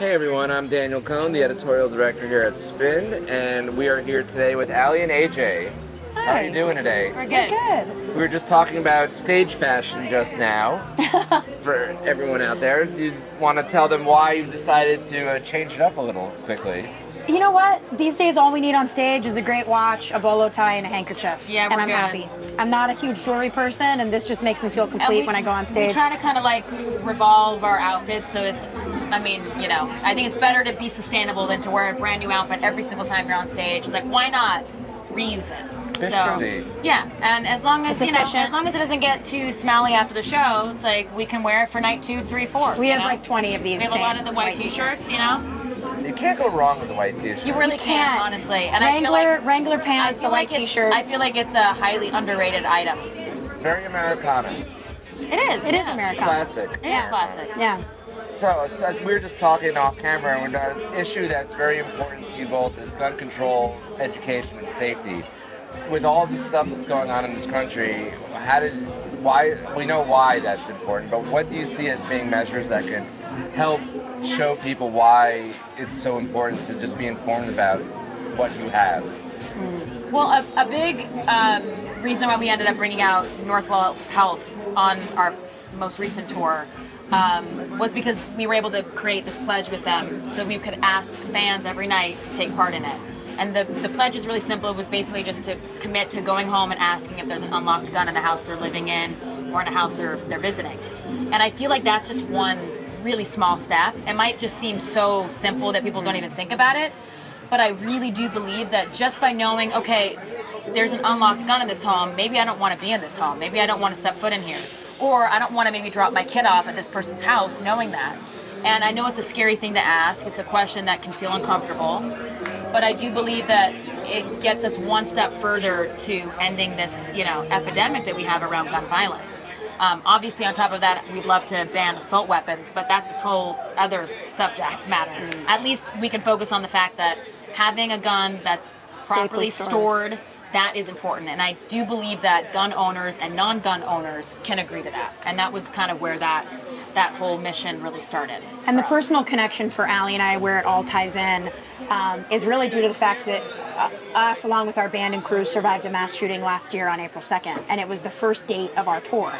Hey everyone, I'm Daniel Kohn, the editorial director here at Spin, and we are here today with Aly and AJ. Hi. How are you doing today? We're good. Good. We were just talking about stage fashion just now for everyone out there. Do you want to tell them why you decided to uh, change it up a little quickly? You know what? These days, all we need on stage is a great watch, a bolo tie, and a handkerchief. Yeah, and we're And I'm good. happy. I'm not a huge jewelry person, and this just makes me feel complete we- when I go on stage. We stage. try to kind of like revolve our outfits so it's, I mean, you know, I think it's better to be sustainable than to wear a brand new outfit every single time you're on stage. It's like, why not reuse it? Efficiency. yeah, and as long as It's you know, efficient. as long as it doesn't get too smelly after the show, it's like we can wear it for night two, three, four. we have know? like 20 of these. we have a lot of the white, t-shirts, you know. You can't go wrong with the white t-shirt. You really You can, can't. honestly. And Wrangler, I feel like Wrangler pants, a white like t-shirt. I feel like it's a highly underrated item. Very Americana. It is. It is yeah. Americana. Classic. It is classic. Yeah. So uh, we were just talking off camera, and an issue that's very important to you both is gun control, education, and safety. With all the stuff that's going on in this country, how did why we know why that's important, but what do you see as being measures that can help show people why it's so important to just be informed about what you have? Well, a, a big um, reason why we ended up bringing out Northwell Health on our most recent tour um, was because we were able to create this pledge with them so we could ask fans every night to take part in it. And the, the pledge is really simple. It was basically just to commit to going home and asking if there's an unlocked gun in the house they're living in or in a house they're, they're visiting. And I feel like that's just one really small step. It might just seem so simple that people don't even think about it. But I really do believe that just by knowing, okay, there's an unlocked gun in this home, maybe I don't want to be in this home. Maybe I don't want to step foot in here. Or I don't want to maybe drop my kid off at this person's house knowing that. And I know it's a scary thing to ask, it's a question that can feel uncomfortable. But I do believe that it gets us one step further to ending this, you know, epidemic that we have around gun violence. Um, obviously, on top of that, we'd love to ban assault weapons, but that's its whole other subject matter. At least we can focus on the fact that having a gun that's properly stored. stored, that is important. And I do believe that gun owners and non-gun owners can agree to that. And that was kind of where that that whole mission really started. And the us. personal connection for Aly and I, where it all ties in, um, is really due to the fact that uh, us, along with our band and crew, survived a mass shooting last year on April 2nd. And it was the first date of our tour.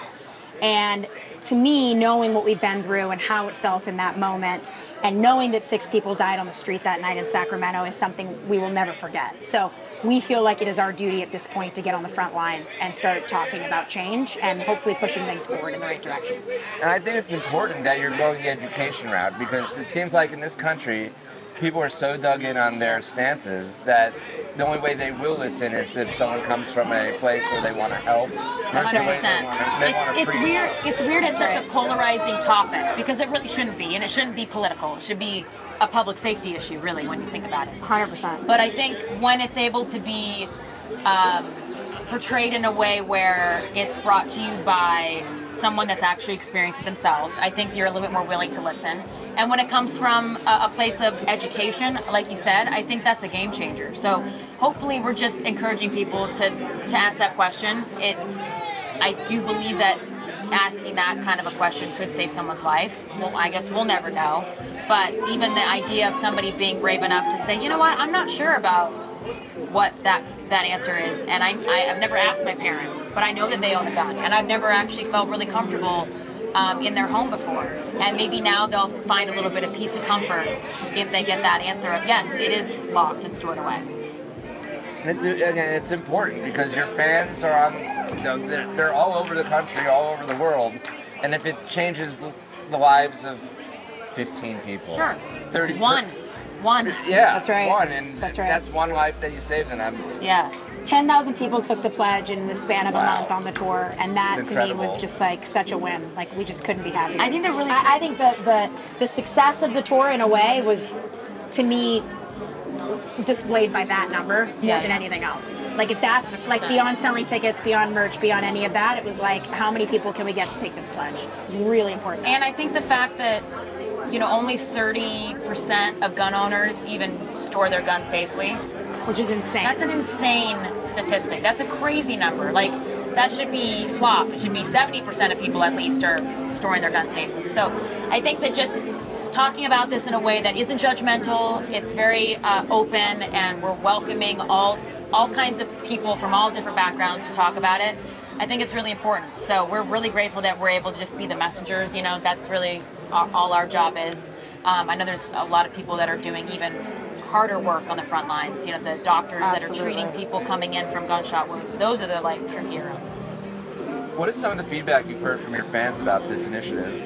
And to me, knowing what we've been through and how it felt in that moment, and knowing that six people died on the street that night in Sacramento is something we will never forget. So we feel like it is our duty at this point to get on the front lines and start talking about change and hopefully pushing things forward in the right direction. And I think it's important that you're going the education route because it seems like in this country, people are so dug in on their stances that the only way they will listen is if someone comes from a place where they want to help. versus the way Hundred they percent. wanna- they It's it's weird. It's weird. It's such a polarizing topic because it really shouldn't be, and it shouldn't be political. It should be a public safety issue, really, when you think about it. 100%. But I think when it's able to be um, portrayed in a way where it's brought to you by someone that's actually experienced it themselves, I think you're a little bit more willing to listen. And when it comes from a, a place of education, like you said, I think that's a game changer. So hopefully, we're just encouraging people to to ask that question. It, I do believe that asking that kind of a question could save someone's life. Well, I guess we'll never know. But even the idea of somebody being brave enough to say, you know what, I'm not sure about what that that answer is, and I, I have never asked my parent, but I know that they own a gun, and I've never actually felt really comfortable um, in their home before. And maybe now they'll find a little bit of peace and comfort if they get that answer of yes, it is locked and stored away. It's, it's important because your fans are on, you know, they're, they're all over the country, all over the world, and if it changes the lives of 15 people, Sure. 30, One, one. yeah, That's right. one, and That's right. that's one life that you saved, and I'm, Yeah. 10,000 people took the pledge in the span of Wow. a month on the tour, and that to me was just like such a win. Like we just couldn't be happier. I think they're really- I, I think the, the the success of the tour in a way was, to me, displayed by that number more Yeah. than anything else. Like if that's like 100%. beyond selling tickets, beyond merch, beyond any of that, it was like how many people can we get to take this pledge? It's really important. And I think the fact that you know only 30% of gun owners even store their gun safely. which is insane. That's an insane statistic. That's a crazy number. Like that should be flop. It should be 70% of people at least are storing their gun safely. So I think that just talking about this in a way that isn't judgmental. It's very uh, open, and we're welcoming all all kinds of people from all different backgrounds to talk about it. I think it's really important. So we're really grateful that we're able to just be the messengers. You know, that's really all, all our job is. Um, I know there's a lot of people that are doing even harder work on the front lines. You know, the doctors that are treating people coming in from gunshot wounds. Those are the like true heroes. What is some of the feedback you've heard from your fans about this initiative?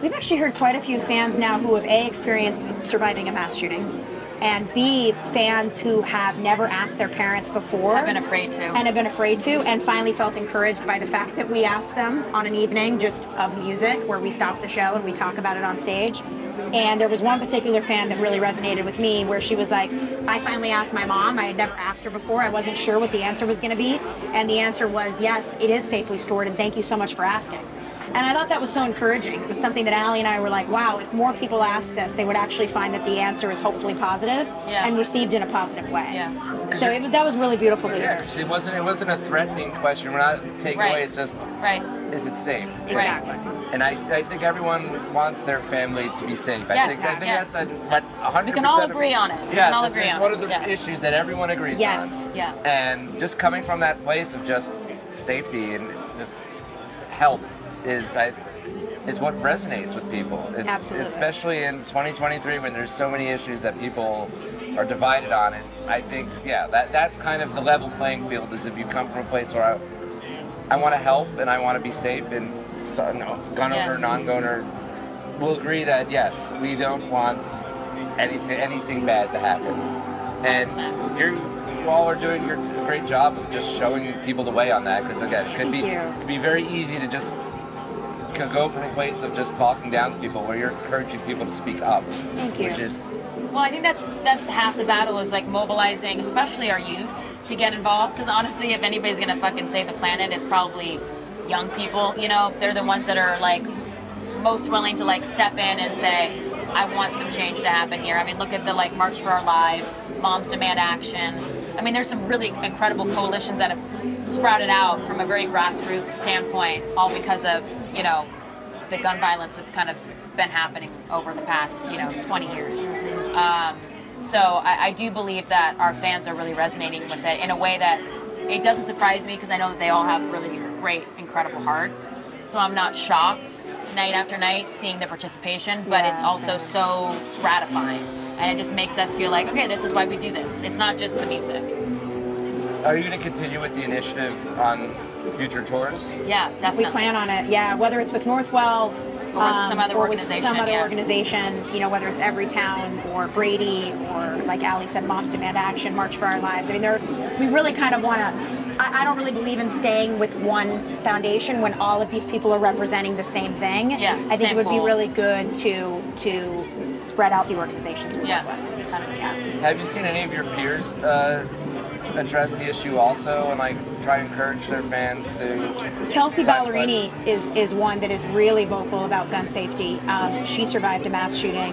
We've actually heard quite a few fans now who have A, experienced surviving a mass shooting, and B, fans who have never asked their parents before. I've been afraid to. And have been afraid to, and finally felt encouraged by the fact that we asked them on an evening just of music where we stop the show and we talk about it on stage. And there was one particular fan that really resonated with me where she was like, I finally asked my mom. I had never asked her before. I wasn't sure what the answer was going to be. And the answer was, yes, it is safely stored, and thank you so much for asking. And I thought that was so encouraging. It was something that Aly and I were like, wow, if more people asked this, they would actually find that the answer is hopefully positive Yeah. and received in a positive way. Yeah. So it was, that was really beautiful to Yeah, hear. 'cause it wasn't it wasn't a threatening question. We're not taking Right. away. It's just Right. is it safe? Exactly. And I, I think everyone wants their family to be safe. I Yes, think, I think yes. that's a, but 100% We can all of- agree on it. We Yes, can all it's, agree it's on one of the Yeah. issues that everyone agrees Yes. on. Yeah. And just coming from that place of just safety and just help is I is what resonates with people. It's, Absolutely. Especially in 2023 when there's so many issues that people are divided on it. I think yeah, that that's kind of the level playing field is if you come from a place where I, I want to help and I want to be safe and so, no, gun owner, Yes. non-gun owner will agree that yes, we don't want anything anything bad to happen. And you're you all are doing your a great job of just showing people the way on that because again, it could Thank be you. could be very easy to just could go from a place of just talking down to people where you're encouraging people to speak up. Thank you. Which is Well, I think that's that's half the battle is like mobilizing, especially our youth, to get involved. Because honestly, if anybody's gonna fucking save the planet, it's probably young people. You know, they're the ones that are like most willing to like step in and say, "I want some change to happen here." I mean, look at the like March for Our Lives, Moms Demand Action. I mean, there's some really incredible coalitions that have sprouted out from a very grassroots standpoint, all because of you know the gun violence that's kind of been happening over the past, you know, 20 years. Um, so I, I do believe that our fans are really resonating with it in a way that it doesn't surprise me because I know that they all have really great, incredible hearts. So I'm not shocked night after night seeing the participation, but it's also same. so gratifying. And it just makes us feel like, okay, this is why we do this. It's not just the music. are you going to continue with the initiative on future tours? Yeah, definitely. We plan on it, yeah. Whether it's with Northwell um, Or with some other or with organization, some other yeah. organization, you know, whether it's Everytown or Brady or like Aly said, Moms Demand Action, March for Our Lives. I mean, there we really kind of want to. I, I don't really believe in staying with one foundation when all of these people are representing the same thing. Yeah, I think it would be really good to to spread out the organizations we Yeah, work with. 100%. Have you seen any of your peers uh, address the issue also and like try to encourage their fans to? Kelsea Ballerini is is one that is really vocal about gun safety. Um, she survived a mass shooting,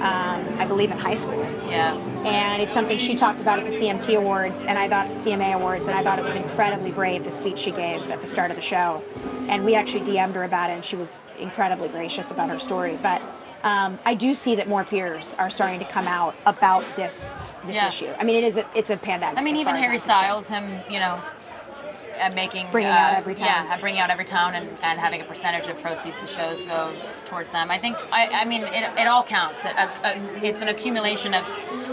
um, I believe, in high school, Yeah. and it's something she talked about at the CMT Awards and I thought CMA Awards, and I thought it was incredibly brave the speech she gave at the start of the show. And we actually DM'd her about it, and she was incredibly gracious about her story. But um, I do see that more peers are starting to come out about this this Yeah. issue. I mean, it is a, it's a pandemic. I mean, even Harry concerned. Styles, him, you know, uh, making Bringing uh, out Everytown. Yeah, bringing out Everytown and, and having a percentage of proceeds of the shows go towards them. I think, I, I mean, it, it all counts. It, a, a, it's an accumulation of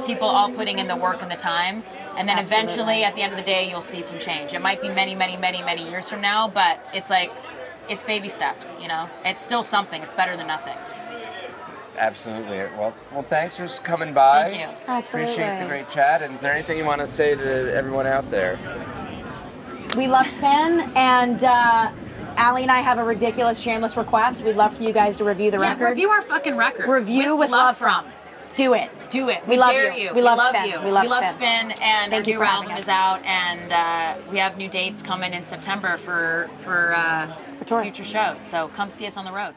people all putting in the work and the time, and then Absolutely. eventually, at the end of the day, you'll see some change. It might be many, many, many, many years from now, but it's like, it's baby steps. You know, it's still something. It's better than nothing. Absolutely. Well, well, thanks for coming by. Thank you. Absolutely. Appreciate the great chat. And is there anything you want to say to everyone out there? We love Spin, and uh, Aly and I have a ridiculous shameless request. We'd love for you guys to review the Yeah, record. review our fucking record. Review with, love, from. Do it. Do it. We We, love you. you. We love Spin. you. We love Spin. Spin. and Thank our new album is out, and uh, we have new dates coming in September for for, uh, For future shows. So come see us on the road.